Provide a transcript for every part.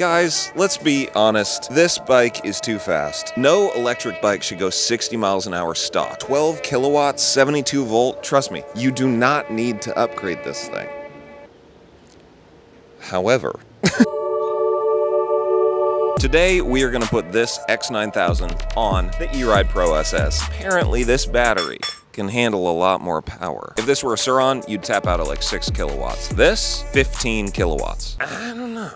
Guys, let's be honest. This bike is too fast. No electric bike should go 60 miles an hour stock. 12 kilowatts, 72 volt. Trust me, you do not need to upgrade this thing. However, Today, we are going to put this X9000 on the E-Ride Pro SS. Apparently, this battery can handle a lot more power. If this were a Sur-Ron, you'd tap out at like 6 kilowatts. This, 15 kilowatts. I don't know.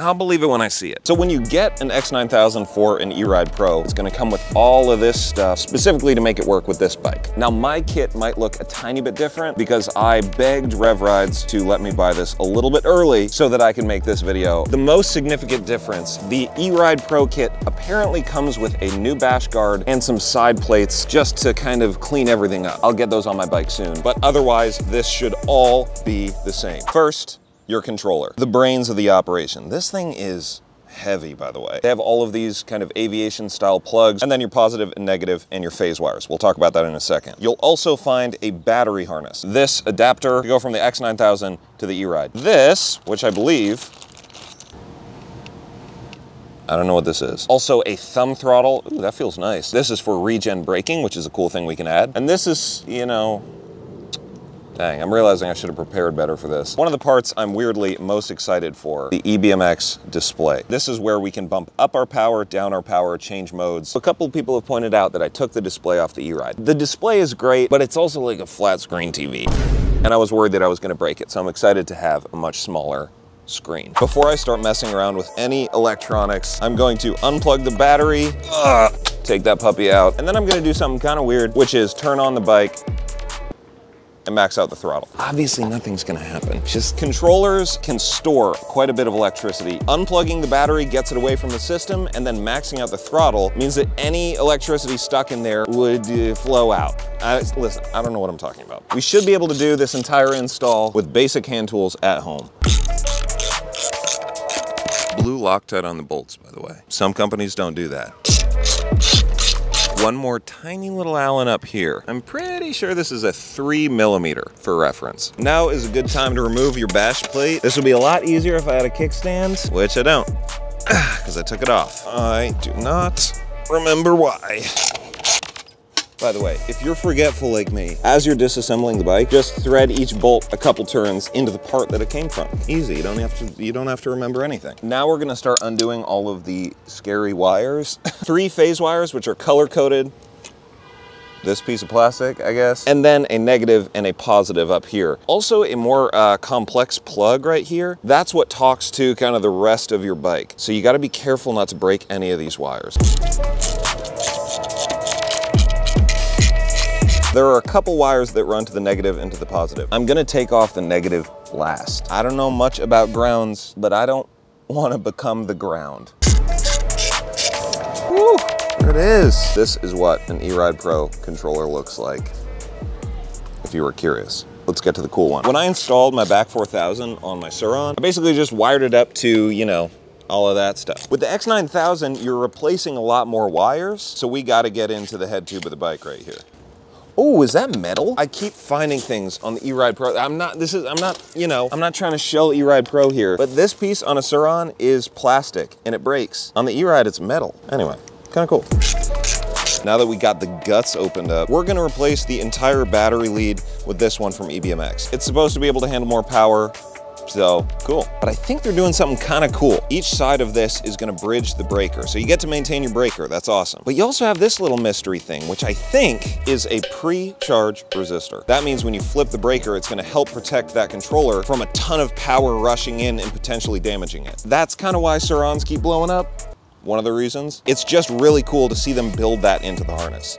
I'll believe it when I see it. So when you get an X9000 for an E-Ride Pro, it's gonna come with all of this stuff specifically to make it work with this bike. Now my kit might look a tiny bit different because I begged Rev Rides to let me buy this a little bit early so that I can make this video. The most significant difference, the E-Ride Pro kit apparently comes with a new bash guard and some side plates just to kind of clean everything up. I'll get those on my bike soon, but otherwise this should all be the same. First, your controller, the brains of the operation. This thing is heavy, by the way. They have all of these kind of aviation style plugs, and then your positive and negative and your phase wires. We'll talk about that in a second. You'll also find a battery harness. This adapter to go from the X9000 to the E-Ride. This, which I believe I don't know what this is. Also a thumb throttle. Ooh, that feels nice. This is for regen braking, which is a cool thing we can add. And this is, you know, Dang, I'm realizing I should have prepared better for this. One of the parts I'm weirdly most excited for, the EBMX display. This is where we can bump up our power, down our power, change modes. A couple of people have pointed out that I took the display off the E-Ride. The display is great, but it's also like a flat screen TV. And I was worried that I was gonna break it, so I'm excited to have a much smaller screen. Before I start messing around with any electronics, I'm going to unplug the battery, ugh, take that puppy out, and then I'm gonna do something kind of weird, which is turn on the bike, and max out the throttle. Obviously nothing's gonna happen. Just controllers can store quite a bit of electricity. Unplugging the battery gets it away from the system and then maxing out the throttle means that any electricity stuck in there would uh, flow out. Uh, listen, I don't know what I'm talking about. We should be able to do this entire install with basic hand tools at home. Blue Loctite on the bolts, by the way. Some companies don't do that one more tiny little Allen up here. I'm pretty sure this is a three millimeter for reference. Now is a good time to remove your bash plate. This would be a lot easier if I had a kickstand, which I don't, because I took it off. I do not remember why. By the way, if you're forgetful like me, as you're disassembling the bike, just thread each bolt a couple turns into the part that it came from. Easy, you don't have to, you don't have to remember anything. Now we're gonna start undoing all of the scary wires. Three phase wires, which are color coded, this piece of plastic, I guess, and then a negative and a positive up here. Also a more uh, complex plug right here. That's what talks to kind of the rest of your bike. So you gotta be careful not to break any of these wires. There are a couple wires that run to the negative and to the positive. I'm gonna take off the negative last. I don't know much about grounds, but I don't wanna become the ground. Woo, there it is. This is what an E-Ride Pro controller looks like, if you were curious. Let's get to the cool one. When I installed my BAC 4000 on my Sur-Ron, I basically just wired it up to, you know, all of that stuff. With the X9000, you're replacing a lot more wires, so we gotta get into the head tube of the bike right here. Oh, is that metal? I keep finding things on the E-Ride Pro. I'm not, this is, I'm not, you know, I'm not trying to shell E-Ride Pro here, but this piece on a Sur-Ron is plastic and it breaks. On the E-Ride, it's metal. Anyway, kind of cool. Now that we got the guts opened up, we're gonna replace the entire battery lead with this one from EBMX. It's supposed to be able to handle more power, so cool. But I think they're doing something kind of cool. Each side of this is gonna bridge the breaker. So you get to maintain your breaker, that's awesome. But you also have this little mystery thing, which I think is a pre-charge resistor. That means when you flip the breaker, it's gonna help protect that controller from a ton of power rushing in and potentially damaging it. That's kind of why Sur-Rons keep blowing up. One of the reasons. It's just really cool to see them build that into the harness.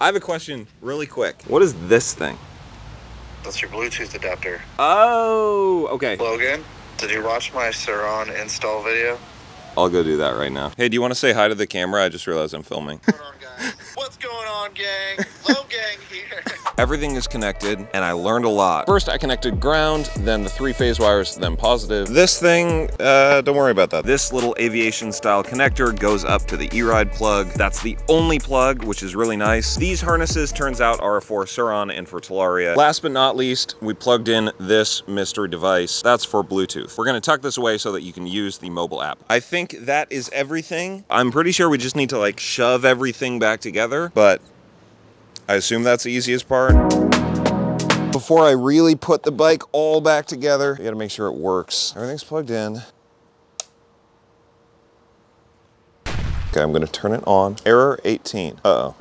I have a question really quick. What is this thing? That's your Bluetooth adapter. Oh, okay. Logan, did you watch my Sur-Ron install video? I'll go do that right now. Hey, do you want to say hi to the camera? I just realized I'm filming. What's going on, gang? What's going on, gang? Logang here. Everything is connected and I learned a lot. First I connected ground, then the three phase wires, then positive. This thing, uh, don't worry about that. This little aviation style connector goes up to the E-Ride plug. That's the only plug, which is really nice. These harnesses turns out are for Sur-Ron and for Talaria. Last but not least, we plugged in this mystery device. That's for Bluetooth. We're gonna tuck this away so that you can use the mobile app. I think that is everything. I'm pretty sure we just need to like shove everything back together, but I assume that's the easiest part. Before I really put the bike all back together, you gotta make sure it works. Everything's plugged in. Okay, I'm gonna turn it on. Error 18. Uh-oh.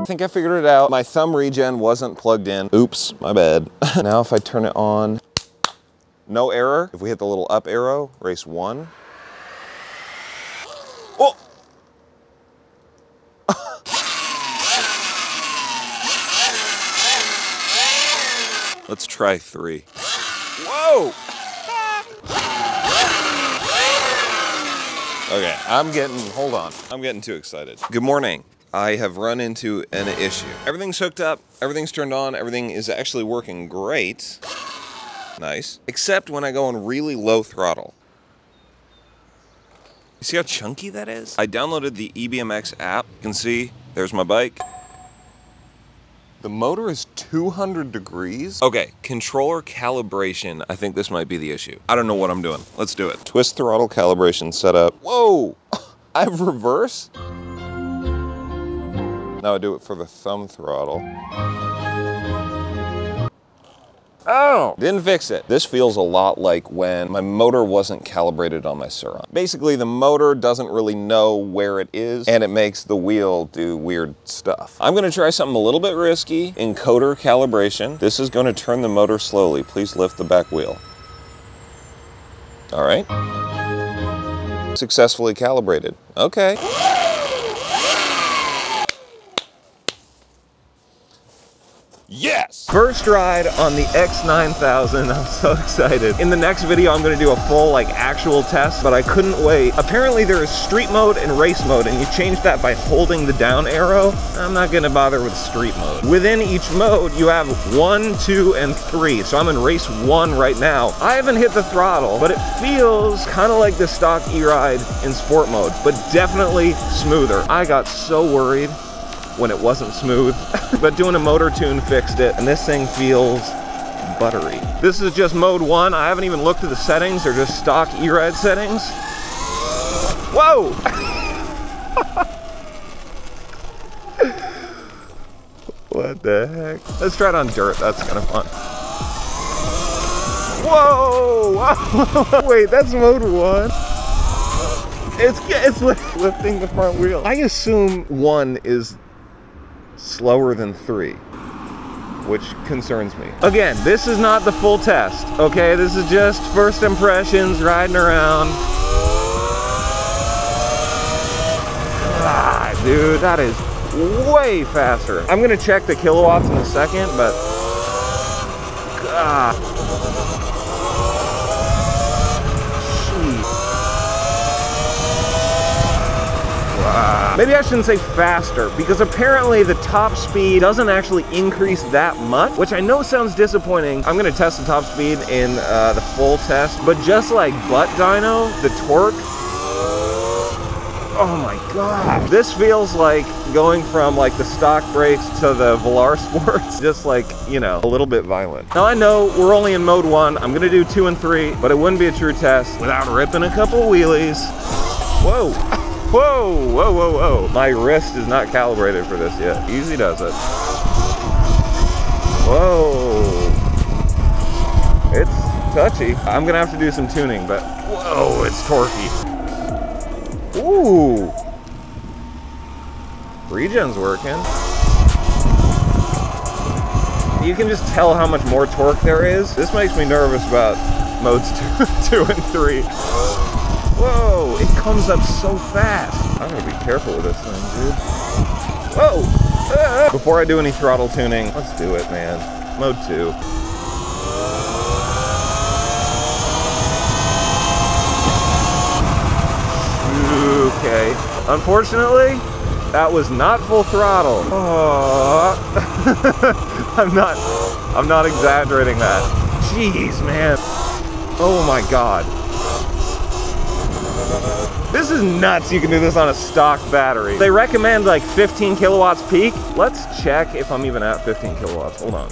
I think I figured it out. My thumb regen wasn't plugged in. Oops, my bad. now if I turn it on, no error. If we hit the little up arrow, race one. Let's try three. Whoa! Okay, I'm getting, hold on. I'm getting too excited. Good morning. I have run into an issue. Everything's hooked up, everything's turned on, everything is actually working great. Nice. Except when I go on really low throttle. You see how chunky that is? I downloaded the EBMX app. You can see, there's my bike. The motor is 200 degrees. Okay, controller calibration. I think this might be the issue. I don't know what I'm doing. Let's do it. Twist throttle calibration setup. Whoa, I have reverse? Now I do it for the thumb throttle. Oh! Didn't fix it. This feels a lot like when my motor wasn't calibrated on my Sur-Ron. Basically, the motor doesn't really know where it is, and it makes the wheel do weird stuff. I'm gonna try something a little bit risky, encoder calibration. This is gonna turn the motor slowly. Please lift the back wheel. All right. Successfully calibrated. Okay. Yes! First ride on the X9000. I'm so excited. In the next video, I'm gonna do a full, like, actual test, but I couldn't wait. Apparently, there is street mode and race mode, and you change that by holding the down arrow. I'm not gonna bother with street mode. Within each mode, you have one, two, and three. So I'm in race one right now. I haven't hit the throttle, but it feels kind of like the stock E-Ride in sport mode, but definitely smoother. I got so worried when it wasn't smooth, but doing a motor tune fixed it, and this thing feels buttery. This is just mode one. I haven't even looked at the settings. They're just stock E-Ride settings. Whoa! what the heck? Let's try it on dirt. That's kind of fun. Whoa! Wait, that's mode one. It's, it's lifting the front wheel. I assume one is slower than three, which concerns me. Again, this is not the full test, okay? This is just first impressions, riding around. Ah, dude, that is way faster. I'm gonna check the kilowatts in a second, but. Maybe I shouldn't say faster, because apparently the top speed doesn't actually increase that much, which I know sounds disappointing. I'm gonna test the top speed in uh, the full test, but just like butt dyno, the torque, Oh my god. This feels like going from like the stock brakes to the Velar Sports, just like, you know, a little bit violent. Now I know we're only in mode one. I'm gonna do two and three, but it wouldn't be a true test without ripping a couple wheelies. Whoa. Whoa, whoa, whoa, whoa. My wrist is not calibrated for this yet. Easy does it. Whoa. It's touchy. I'm gonna have to do some tuning, but whoa, it's torquey. Ooh. Regen's working. You can just tell how much more torque there is. This makes me nervous about modes two, two and three. Whoa, it comes up so fast. I'm gonna be careful with this thing, dude. Whoa! Ah. Before I do any throttle tuning, let's do it, man. Mode two. Okay. Unfortunately, That was not full throttle. Oh. I'm not, I'm not exaggerating that. Jeez, man. Oh my God. This is nuts. You can do this on a stock battery. They recommend like 15 kilowatts peak. Let's check if I'm even at 15 kilowatts. Hold on.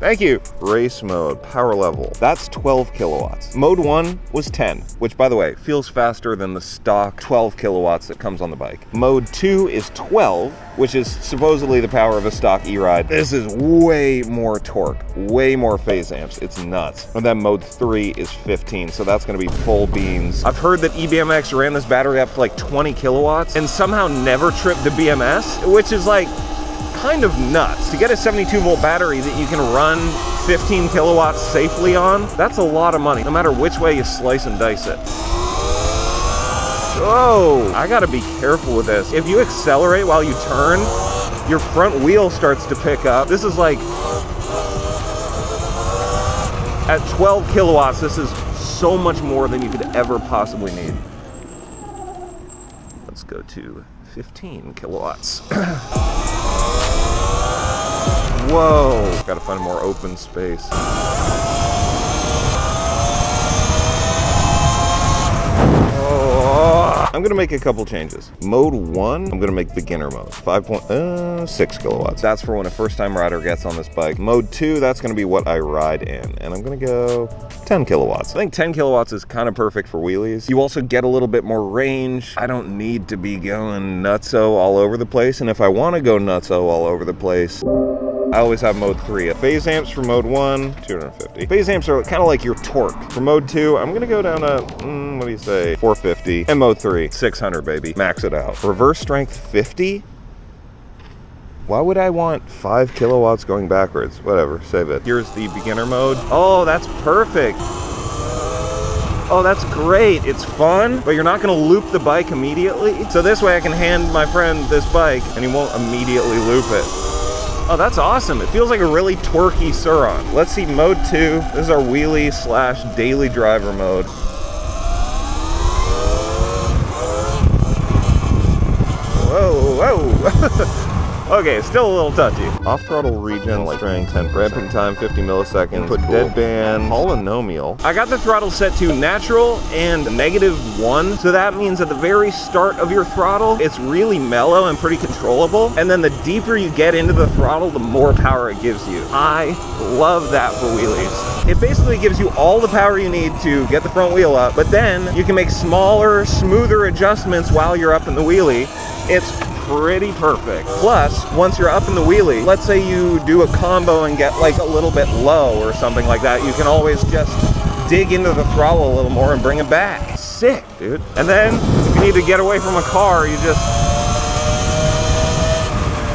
Thank you. Race mode, power level. That's 12 kilowatts. Mode 1 was 10, which by the way, feels faster than the stock 12 kilowatts that comes on the bike. Mode 2 is 12, which is supposedly the power of a stock e-ride. This is way more torque, way more phase amps. It's nuts. And then mode 3 is 15, so that's gonna be full beans. I've heard that EBMX ran this battery up to like 20 kilowatts and somehow never tripped the BMS, which is like kind of nuts. To get a 72 volt battery that you can run 15 kilowatts safely on, that's a lot of money, no matter which way you slice and dice it. Oh, I gotta be careful with this. If you accelerate while you turn, your front wheel starts to pick up. This is like, at 12 kilowatts, this is so much more than you could ever possibly need. Let's go to 15 kilowatts. Whoa, gotta find more open space. Oh, I'm gonna make a couple changes. Mode one, I'm gonna make beginner mode, 5.6 uh, kilowatts. That's for when a first time rider gets on this bike. Mode two, that's gonna be what I ride in. And I'm gonna go 10 kilowatts. I think 10 kilowatts is kind of perfect for wheelies. You also get a little bit more range. I don't need to be going nutso all over the place. And if I wanna go nutso all over the place, I always have mode 3. Phase amps for mode 1, 250. Phase amps are kind of like your torque. For mode 2, I'm going to go down to, mm, what do you say, 450. And mode 3, 600, baby. Max it out. Reverse strength 50? Why would I want 5 kilowatts going backwards? Whatever, save it. Here's the beginner mode. Oh, that's perfect. Oh, that's great. It's fun, but you're not gonna loop the bike immediately. So this way I can hand my friend this bike and he won't immediately loop it. Oh, that's awesome. It feels like a really twerky Sur-Ron. Let's see mode two. This is our wheelie slash daily driver mode. Whoa, whoa. okay, still a little touchy. Off throttle regen, like strength 10, ramping time 50 milliseconds, input deadband, polynomial. I got the throttle set to natural and negative one, so that means at the very start of your throttle, it's really mellow and pretty controllable. And then the deeper you get into the throttle, the more power it gives you. I love that for wheelies. It basically gives you all the power you need to get the front wheel up, but then you can make smaller, smoother adjustments while you're up in the wheelie. It's pretty perfect. Plus, once you're up in the wheelie, let's say you do a combo and get like a little bit low or something like that, you can always just dig into the throttle a little more and bring it back. Sick, dude. And then if you need to get away from a car, you just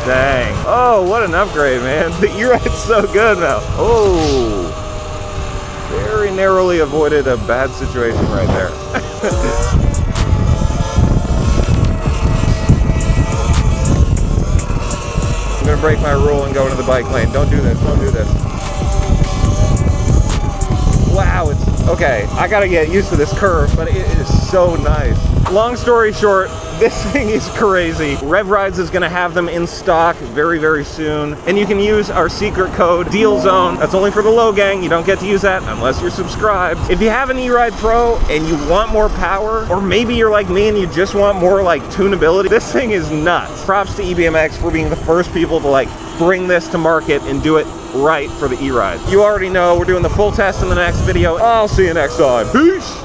Dang. Oh, what an upgrade, man. The E-Ride's so good now. Oh. Very narrowly avoided a bad situation right there. I'm gonna break my rule and go into the bike lane. Don't do this, don't do this. Wow, it's, okay, I gotta get used to this curve, but it is so nice. Long story short, this thing is crazy. Rev Rides is gonna have them in stock very, very soon. And you can use our secret code, Deal Zone. That's only for the Logang. You don't get to use that unless you're subscribed. If you have an E-Ride Pro and you want more power, or maybe you're like me and you just want more like tunability, this thing is nuts. Props to EBMX for being the first people to like bring this to market and do it right for the E-Ride. You already know we're doing the full test in the next video. I'll see you next time. Peace!